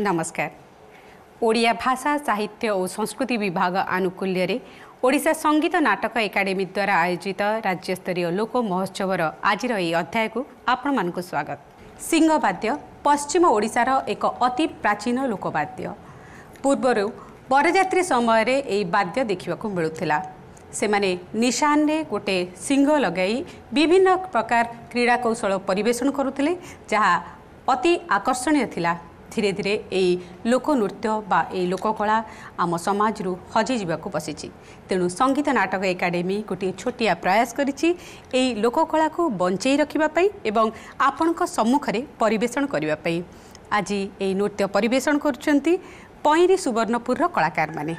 ନମସ୍କାର। ଓଡ଼ିଆ ଭାଷା ସାହିତ୍ୟ ଓ ସଂସ୍କୃତି ବିଭାଗ ଆନୁକୂଲ୍ୟରେ ଓଡ଼ିଶା ସଙ୍ଗୀତ ନାଟକ ଏକାଡେମୀ ଦ୍ୱାରା ଆୟୋଜିତ ରାଜ୍ୟସ୍ତରୀୟ ଲୋକ ମହୋତ୍ସବର ଆଜିର ଏହି ଅଧ୍ୟାୟକୁ ଆପଣମାନଙ୍କୁ ସ୍ୱାଗତ। ସିଂହବାଦ୍ୟ ପଶ୍ଚିମ ଓଡ଼ିଶାର ଏକ ଅତି ପ୍ରାଚୀନ ଲୋକବାଦ୍ୟ। ପୂର୍ବରୁ ବରଯାତ୍ରୀ ସମୟରେ ଏହି ବାଦ୍ୟ ଦେଖିବାକୁ ମିଳୁଥିଲା। ସେମାନେ ନିଶାନରେ ଗୋଟେ ସିଂହ ଲଗାଇ ବିଭିନ୍ନ ପ୍ରକାର କ୍ରୀଡ଼ା କୌଶଳ ପରିବେଷଣ କରୁଥିଲେ ଯାହା ଅତି ଆକର୍ଷଣୀୟ ଥିଲା। ଧୀରେ ଧୀରେ ଏହି ଲୋକନୃତ୍ୟ ବା ଏହି ଲୋକକଳା ଆମ ସମାଜରୁ ହଜିଯିବାକୁ ବସିଛି। ତେଣୁ ସଙ୍ଗୀତ ନାଟକ ଏକାଡେମୀ ଗୋଟିଏ ଛୋଟିଆ ପ୍ରୟାସ କରିଛି ଏହି ଲୋକକଳାକୁ ବଞ୍ଚେଇ ରଖିବା ପାଇଁ ଏବଂ ଆପଣଙ୍କ ସମ୍ମୁଖରେ ପରିବେଷଣ କରିବା ପାଇଁ। ଆଜି ଏହି ନୃତ୍ୟ ପରିବେଷଣ କରୁଛନ୍ତି ପଇଁରି ସୁବର୍ଣ୍ଣପୁରର କଳାକାରମାନେ।